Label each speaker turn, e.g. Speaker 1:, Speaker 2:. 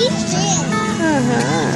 Speaker 1: She's.
Speaker 2: Uh-huh.